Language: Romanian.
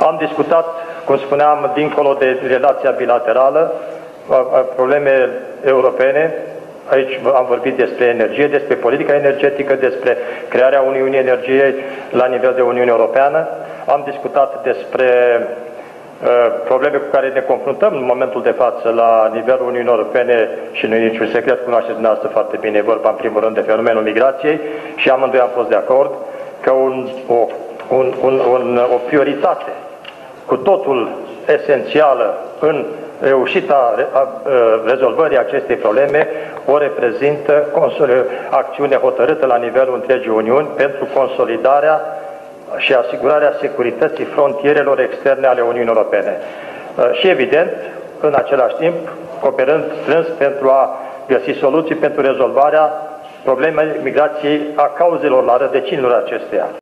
Am discutat, cum spuneam, dincolo de relația bilaterală, probleme europene, Aici am vorbit despre energie, despre politica energetică, despre crearea Uniunii Energiei la nivel de Uniune Europeană. Am discutat despre uh, probleme cu care ne confruntăm în momentul de față la nivelul Uniunii Europene și nu e niciun secret, cunoașteți dumneavoastră foarte bine, vorba în primul rând de fenomenul migrației și amândoi am fost de acord că un, o, un, un, un, o prioritate cu totul esențială în reușita rezolvării acestei probleme o reprezintă acțiune hotărâtă la nivelul întregii Uniuni pentru consolidarea și asigurarea securității frontierelor externe ale Uniunii Europene. Și evident, în același timp, cooperând strâns pentru a găsi soluții pentru rezolvarea problemei migrației a cauzelor la rădăcinilor acesteia.